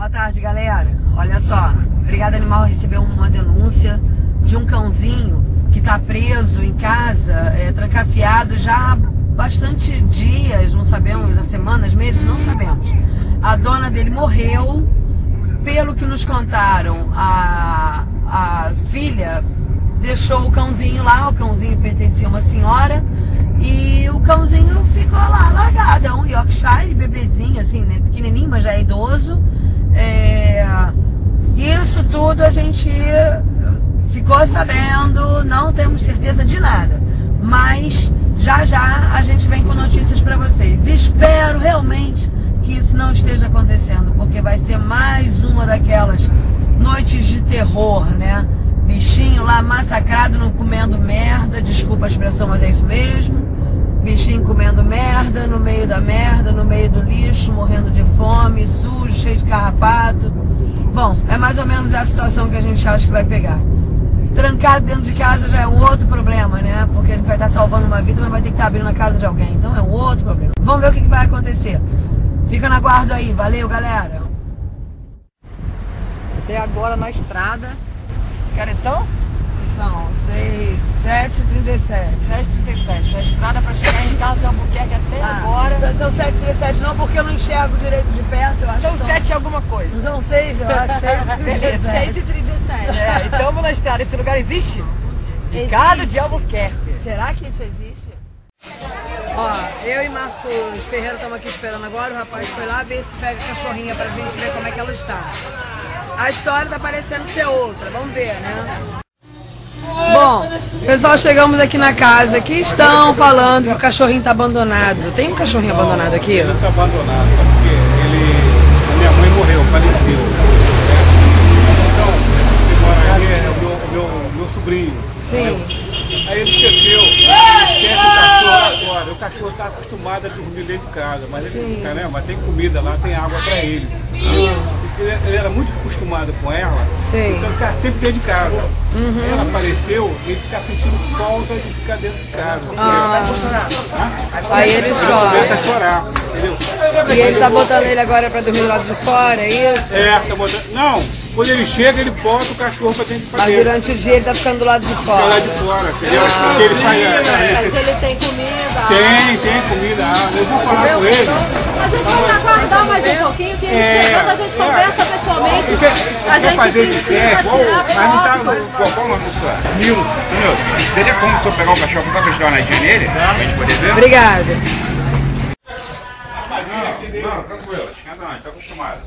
Boa tarde, galera. Olha só, Brigada Animal recebeu uma denúncia de um cãozinho que está preso em casa, é, trancafiado já há bastante dias, não sabemos, há semanas, meses, não sabemos. A dona dele morreu, pelo que nos contaram, a, a filha deixou o cãozinho lá, o cãozinho pertencia a uma senhora, e o cãozinho ficou lá, largado. É um Yorkshire, bebezinho, assim, né, pequenininho, mas já é idoso. É, isso tudo a gente ficou sabendo, não temos certeza de nada. Mas já já a gente vem com notícias para vocês. Espero realmente que isso não esteja acontecendo, porque vai ser mais uma daquelas noites de terror, né? Bichinho lá massacrado, não comendo merda, desculpa a expressão, mas é isso mesmo. Bichinho comendo merda, no meio da merda, no meio do lixo, morrendo de fome, sujo, cheio de carrapato. Bom, é mais ou menos a situação que a gente acha que vai pegar. Trancado dentro de casa já é um outro problema, né? Porque a gente vai estar salvando uma vida, mas vai ter que estar abrindo a casa de alguém. Então é um outro problema. Vamos ver o que, vai acontecer. Fica na guarda aí. Valeu, galera. Até agora na estrada. Que horas são? São 6, 7 37 7h37. A estrada para chegar em Carlos de Albuquerque até Ah, agora. São 7 37 não, porque eu não enxergo direito de perto. Eu acho São que 7 e alguma coisa. São 6, eu acho. 6 Beleza, 6 e 37. É, então vamos na estrada. Esse lugar existe? Ricardo de Albuquerque. Será que isso existe? Ó, eu e Marcos Ferreira estamos aqui esperando agora. O rapaz foi lá ver se pega a cachorrinha pra gente ver como é que ela está. A história tá parecendo ser outra, vamos ver, né? Bom, pessoal, chegamos aqui na casa. Aqui estão falando que o cachorrinho tá abandonado. Tem um cachorrinho abandonado aqui? Ele está abandonado, tá? porque ele, a minha mãe morreu, faleceu. né? Então, ele mora ali, é o meu, meu, meu sobrinho. Sim. Aí ele esqueceu, esquece o cachorro lá fora. O cachorro está acostumado a dormir dentro de casa, mas ele, caramba, tem comida lá, tem água para ele. Porque ele, ele era muito acostumado com ela, então ele ficava sempre dentro de casa. Aí ela apareceu, ele fica sentindo falta de ficar dentro de casa. Aí ele Começa chora. a chorar, entendeu? E ele tá botando ele agora pra dormir do lado de fora, é isso? É, tá botando... Não, quando ele chega, ele bota o cachorro pra dentro de Mas dentro. durante o dia ele tá ficando do lado de fora. lá de fora, entendeu? Porque ele sai... Mas ele tem comida. Tem, tem comida. Ah, eu vou falar com ele. Mas a gente vai aguardar mais um pouquinho, que ele É, chegando, a gente é. conversa pessoalmente. Quer, A gente fazer de precisa pé, igual, tirar mas não tá... foto. Qual, o nome da sua? Nil. Nil, teria como o senhor pegar o cachorro pra prestar uma nadinha nele? Pra gente poder ver? Obrigada. Não, não, tranquilo. Esquenta não, a gente tá acostumado.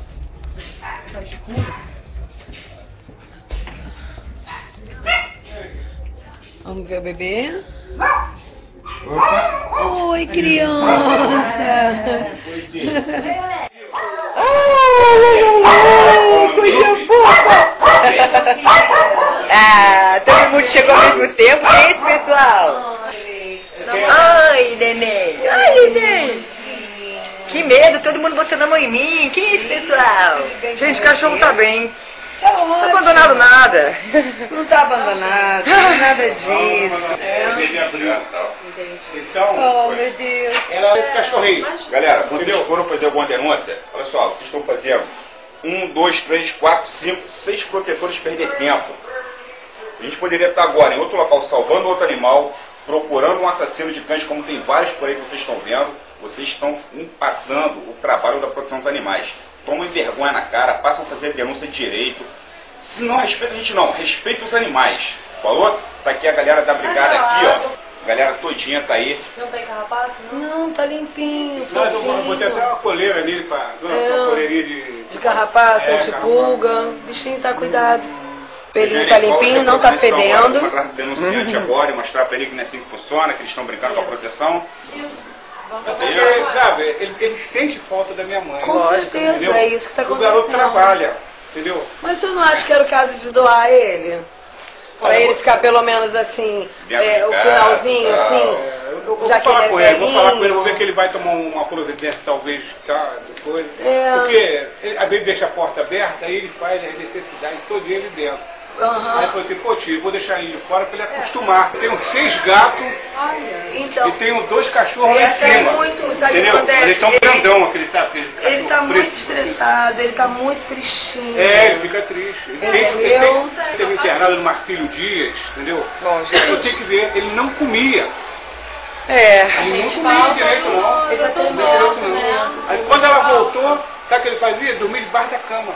Vamos ver o bebê. Oi, criança. Ah, todo mundo chegou ao mesmo tempo. Quem é esse pessoal? Ai, neném. Ai, neném. Que medo, todo mundo botando a mão em mim. Quem é esse pessoal? Gente, o cachorro tá bem. Tá Não ótimo. abandonaram nada. Não tá abandonado, não é nada disso. Então, Oh, meu Deus. era esse cachorrinho. Galera, quando eles foram fazer alguma denúncia, olha só, vocês estão fazendo um, dois, três, quatro, cinco, seis protetores perder tempo. A gente poderia estar agora em outro local salvando outro animal, procurando um assassino de cães, como tem vários por aí que vocês estão vendo. Vocês estão passando o trabalho da proteção dos animais. Tomem vergonha na cara, passam a fazer denúncia direito. Se não respeita a gente não, respeita os animais. Falou? Tá aqui a galera da brigada aqui, ó. A galera todinha tá aí. Não tem carrapato? Não. Não, tá limpinho, Não, eu botei até uma coleira nele, pra, uma coleirinha de... De carrapato, É, antipulga. O bichinho tá cuidado. Pelinho tá é limpinho, não tá agora? fedendo. No denunciante agora e mostrar pra ele que não é assim que funciona, que eles estão brincando com a proteção. Isso. Ele, sabe, ele, ele sente falta da minha mãe. Com certeza, entendeu? é isso que tá O garoto acontecendo. trabalha, entendeu? Mas você não acha que era o caso de doar ele? Pra Olha, ele vou- ficar pelo menos assim, é, o finalzinho, tal. assim, É, eu, eu vou já que falar ele com é ele, vou falar com ele, vou ver que ele vai tomar uma providência talvez, tá, depois. É. Porque ele, às vezes deixa a porta aberta, aí ele faz as necessidades todo dia ali dentro. Aham. Aí eu falei, pô tio, eu vou deixar ele de fora para ele acostumar. Eu tenho seis gatos Então, e tenho dois cachorros lá em é cima. muito, sabe Entendeu? acontece? Eles estão Ele- grandão, aquele, tá, aquele ele tá cachorro muito estressado, ele tá muito tristinho. É, ele fica triste. Ele tem, ele tem, ele teve internado no Marcílio Dias, entendeu? Bom, Eu tenho que ver, ele não comia. É. Ele não comia direito, não. Ele tá do, do tremendo, morto, Não. né? Aí quando ela voltou, sabe o que ele fazia? Dormia debaixo da cama.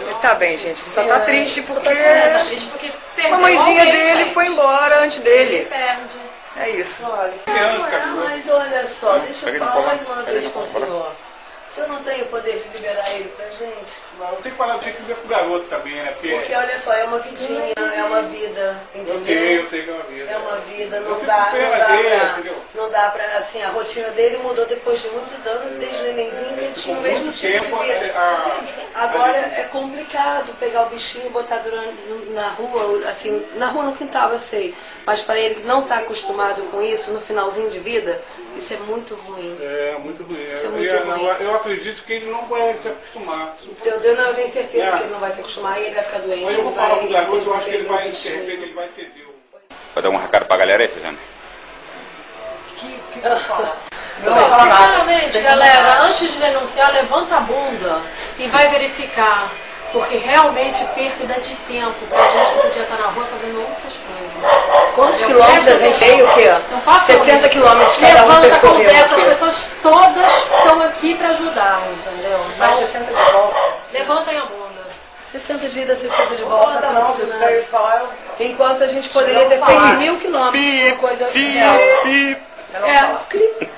Ele tá bem, gente. Ele só tá triste porque É, tá triste porque a perdeu mãezinha alguém, dele gente. foi embora antes Ele dele. perde. É isso. Olha, cachorro? mas olha só, deixa eu falar mais uma vez com o senhor. O senhor não tem o poder de liberar ele pra gente? Não tem que falar, tem que ver pro garoto também, né? Porque Porque olha só, é uma vidinha, é uma vida, eu entendeu? tenho, eu tenho que é uma vida. É uma vida, Eu não fico dá, não dá dele, pra, entendeu? Não dá pra, assim, a rotina dele mudou depois de muitos anos, desde o nenenzinho, que ele tinha o mesmo tipo de vida. Agora é complicado pegar o bichinho e botar durante, na rua, assim, na rua no quintal eu sei, mas para ele não está acostumado com isso, no finalzinho de vida, isso é muito ruim. É, muito ruim. Isso é Eu, muito eu- ruim. eu- eu acredito que ele não vai se acostumar. Entendeu? Não, eu tenho certeza É. que ele não vai se acostumar e ele vai ficar doente, Mas eu vou falar vai pro garoto, eu acho que ele o vai, de repente, ele vai ceder. Vai dar um recado pra galera aí, Suzana? Sinceramente, galera, antes de denunciar, levanta a bunda e vai verificar. Porque realmente perda de tempo pra gente que podia estar na rua fazendo outras coisas. Quantos Eu quilômetros a gente que- veio? O quê? Não façam 60 isso. quilômetros cada um Levanta, conversa, as pessoas todas estão aqui pra ajudar, entendeu? Mais Não, 60 de volta. levantem a bunda. 60 de ida, 60 de volta, Tá pronto, bom, né? falar. Enquanto a gente poderia ter feito mil quilômetros, uma coisa real. Ela não É,